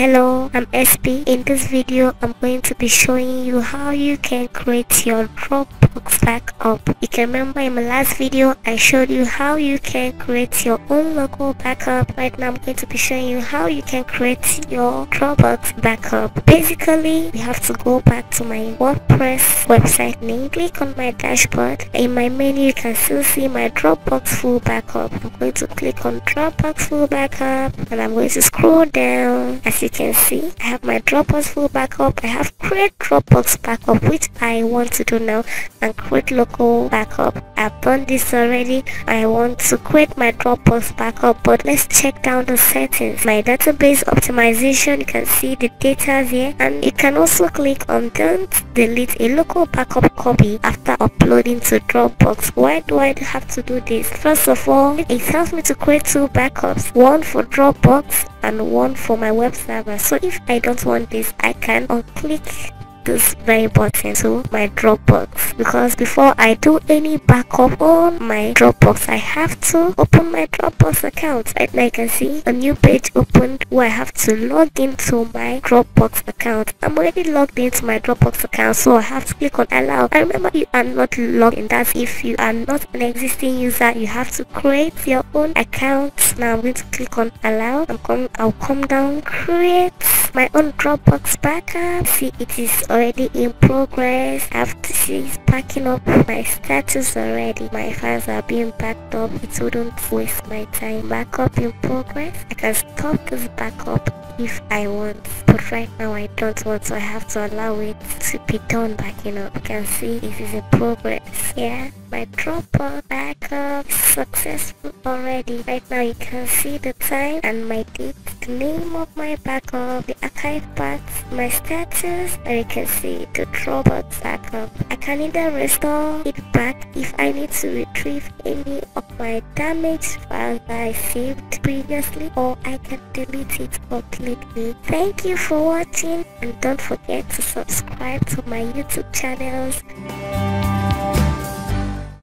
Hello, I'm SP. In this video, I'm going to be showing you how you can create your Dropbox backup. You can remember in my last video, I showed you how you can create your own local backup. Right now, I'm going to be showing you how you can create your Dropbox backup. Basically, you have to go back to my WordPress website name, click on my dashboard. In my menu, you can still see my Dropbox full backup. I'm going to click on Dropbox full backup and I'm going to scroll down as you can see I have my Dropbox full backup I have create Dropbox backup which I want to do now and create local backup. I've done this already I want to create my Dropbox backup but let's check down the settings. My database optimization you can see the data here and you can also click on don't delete a local backup copy after uploading to Dropbox. Why do I have to do this? First of all it helps me to create two backups one for Dropbox and one for my web server. So if i don't want this i can unclick this very button to my Dropbox. Because before I do any backup on my Dropbox I have to open my Dropbox account. And I can see a new page opened where I have to log into my Dropbox account. I'm already logged into my Dropbox account so I have to click on allow. And remember you are not logged in. That's if you are not an existing user you have to create your own account. Now I'm going to click on allow. I'm come I'll come down create my own Dropbox backup. See it is already in progress. After she's packing up my status already. My files are being backed up. It wouldn't waste my time. Backup in progress. I can stop this backup if I want. But right now I don't want so I have to allow it to be done backing up. You can see it is in progress. Yeah my Dropbox backup is successful already. Right now you can see the time and my date name of my backup the archive path my status and you can see the Dropbox backup. I can either restore it back if I need to retrieve any of my damaged files that I saved previously or I can delete it completely. Thank you for watching and don't forget to subscribe to my youtube channels